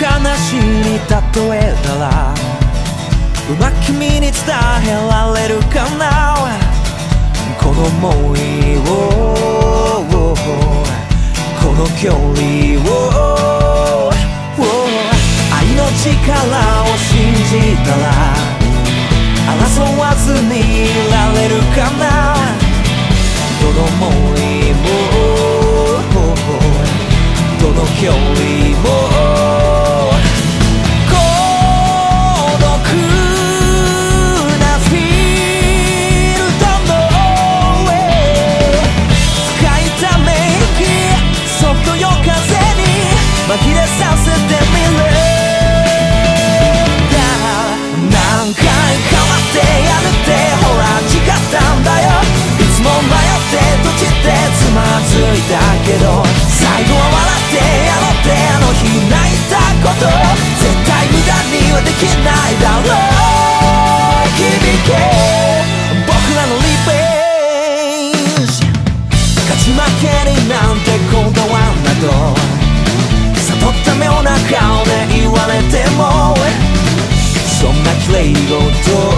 例えたらうまく君に伝えられるかな？この想いをこの距離を愛の力を信じたら争わずにいられるかな？どの想いまずいたけど最後は笑ってやろうってあの日泣いたこと絶対無駄にはできないだろう。響け僕らのリベンジ。勝ち負けになんてこだわんなと悟った妙な顔で言われても。そんな綺麗事